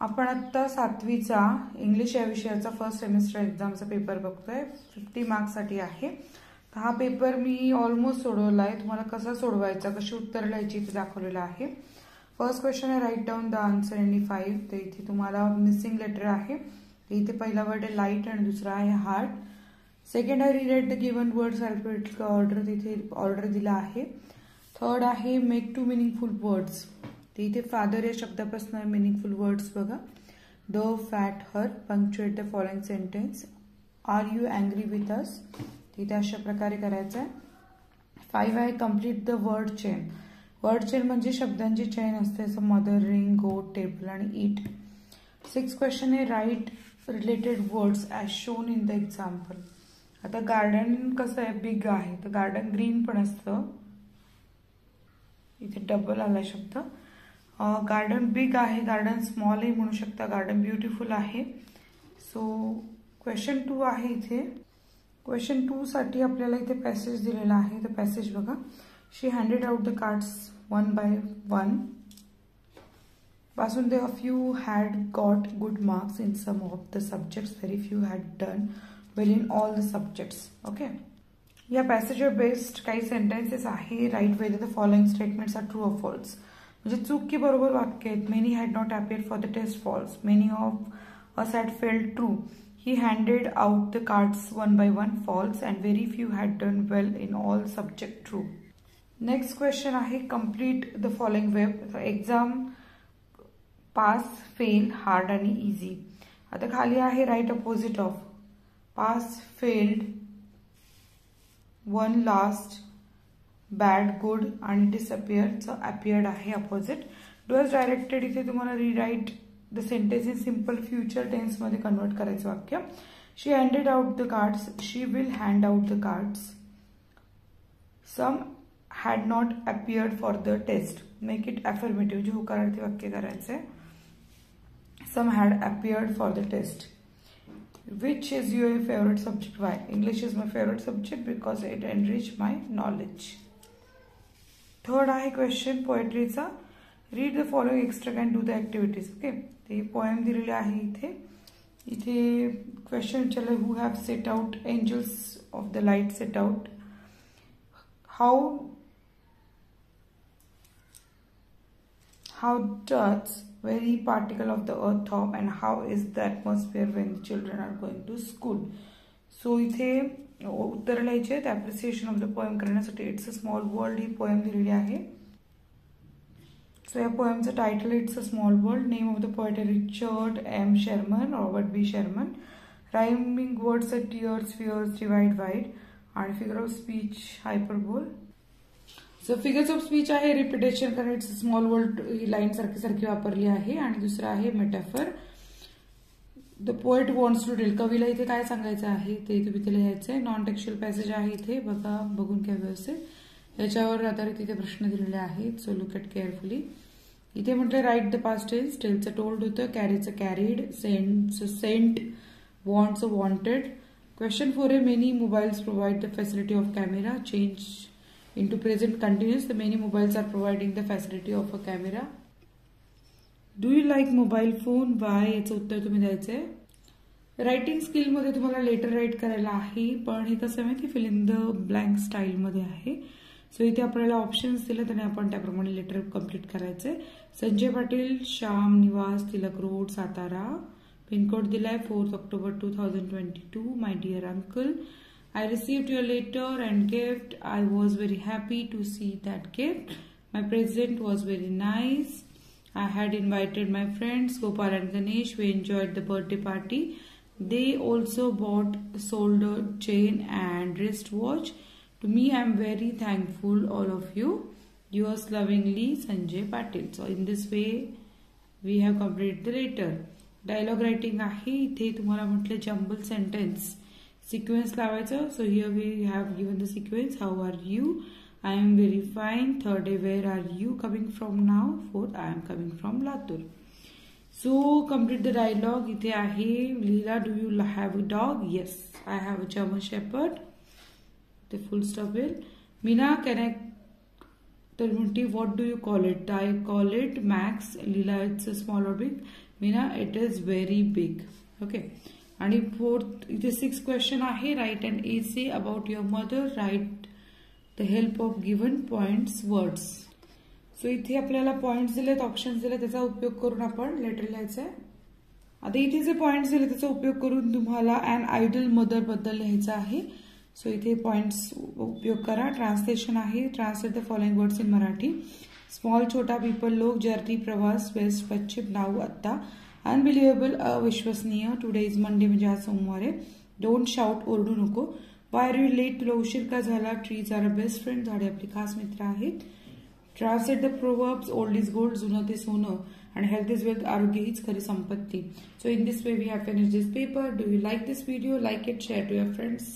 आपण आत्ता सातवीचा इंग्लिश या विषयाचा फर्स्ट सेमिस्टर एक्झामचा पेपर बघतोय. फिफ्टी मार्क्ससाठी आहे. तर हा पेपर मी ऑलमोस्ट सोडवला आहे तुम्हाला कसा सोडवायचा कशी उत्तर लिहायची ते दाखवलेलं आहे. फर्स्ट क्वेश्चन आहे write down the answer any five तर इथे तुम्हाला मिसिंग लेटर आहे. तर इथे पहिला वर्ड आहे लाइट आणि दुसरा आहे हार्ट सेकंड आहे relate the given words alphabetic order तिथे ऑर्डर दिला आहे. थर्ड आहे मेक टू मिनिंगफुल वर्ड्स ते इथे फादर या शब्दापासून मिनिंगफुल वर्ड्स बघा. The fat her punctuate the following sentence are you angry with us तिथे अशा प्रकारे करायचं आहे. फाईव्ह आहे complete the word chain word chain म्हणजे शब्दांची चेन असते. जसं मदर रिंग गोट टेबल आणि इट सिक्स क्वेश्चन आहे write related words as shown in the example आता गार्डन कसं आहे? बिग आहे. तर गार्डन ग्रीन पण असतं. इथे डबल आला शब्द. गार्डन बिग आहे गार्डन स्मॉलही म्हणू शकता. गार्डन ब्युटिफुल आहे. सो क्वेश्चन टू आहे इथे. क्वेश्चन टूसाठी आपल्याला इथे पॅसेज दिलेला आहे. तर पॅसेज बघा. She handed out the cards one by वनपासून they a few had got good marks in some of the subjects very few had done well in all the subjects okay या पॅसेजवर based काही sentences आहे. Write whether the following statements are true of false म्हणजे चूक की बरोबर वाक्य आहेत. Many had not appear for the test false many of us had failed true he handed out the cards one by one false and very few had done well in all subject true next question आहे complete the following web exam pass fail hard आणि easy आता खाली आहे write opposite of pass failed won last bad good आणि डिसअपिअरचं appeared आहे opposite do as directed इथे तुम्हाला rewrite the sentence in simple future टेन्समध्ये convert करायचं वाक्य. She handed out the cards she will hand out the cards some had not appeared for the test make it affirmative जे होकारार्थी वाक्य करायचं आहे some had appeared for the test which is your favorite subject? Why? English is my favorite subject because it enrich my knowledge. Third आहे question पोएट्रीचा read the following extra can do the activities okay ते poem दिलेले आहे इथे. इथे question विचारलं who have set out angels of the light set out how how does very particle of the earth throb and how is the atmosphere when the children are going to school? So इथे उत्तर लिहायचे आहेत appreciation of the poem करण्यासाठी it's a small world ही poem दिलेली आहे. So या पोएमचं title it's a small world name of the poet Richard M Sherman Robert B Sherman rhyming words a tears fears divide wide आणि figure of speech hyperbole so figures of speech आहे repetition कारण it's small world ही line सारखी सारखी वापरली आहे. आणि दुसरं आहे metaphor the poet wants to deal कवीला इथे काय सांगायचं आहे ते इथे तिथे लिहायचं आहे नॉन टेक्स्च्युअल पॅसेज आहे इथे. बघा बघून घ्या व्यवस्थित. याच्यावर आधारित इथे प्रश्न दिलेले आहेत सो लुक ॲट केअरफुली इथे म्हटलं राईट द पास्ट टेन्स टेलचं टोल्ड होतं. कॅरीचं carried सेंटचं sent wants wanted question four a many mobiles provide the facility of camera change into present continuous the many mobiles are providing the facility of a camera do you like mobile phone by याचं उत्तर तुम्ही द्यायचं. आहे writing स्किलमध्ये तुम्हाला letter right करायला आहे पण हे कसं माहिती फिल इन द ब्लँक स्टाईलमध्ये आहे. सो इथे आपल्याला ऑप्शन्स दिले आणि आपण त्याप्रमाणे लेटर कंप्लीट करायचं. आहे Sanjay Patil Shyam Niwas Tilak road Satara. Pin code दिलाय fourth October two thousand twenty two my dear uncle I receive your letter and gift I was very happy to see that gift my present was very nice I had invited my friends Gopal and Ganesh. We enjoyed the birthday party. They also bought solder chain and wristwatch. To me, I am very thankful, all of you. Yours lovingly, Sanjay Patil. So, in this way, we have completed the letter. Dialogue writing आहे इथे तुम्हाला म्हटलं jumble sentence sequence लावायचं so here we have given the sequence how are you I am very fine third day where are you coming from now fourth I am coming from Latur so complete the dialogue इथे आहे Leela do you have a dog yes I have a German shepherd ते full stop येईल Meena can I तर म्हणते what do you call it I call it Max Leela it's a small or big Meena it is very big okay आणि fourth इथे six question आहे write and essay about your mother write the help of given points words so इथे आपल्याला points दिलेत options दिले त्याचा उपयोग करून आपण लेटर लिहायचं आहे. आता इथे जे पॉईंट्स दिले त्याचा उपयोग करून तुम्हाला अँड आयडल मदरबद्दल लिहायचं आहे. सो इथे पॉइंट्स उपयोग करा. ट्रान्सलेशन आहे. Translate the following words in Marathi small छोटा पीपल लोक जर्नी प्रवास वेस्ट पश्चिम नाव आत्ता. अनबिलिव्हेबल अविश्वसनीय. टुडे इज मंडे म्हणजे आज सोमवार आहे. डोंट शाउट ओरडू नको. वाय आर यू लेट तुला उशीर का झाला trees are a best friend झाडे आपली खास मित्र आहेत translate the proverbs old is gold जुनं ते सोनं आणि हेल्थ इज वेल्थ आरोग्य हीच खरी संपत्ती so in this way we have finish this paper do you like this video like it share to your friends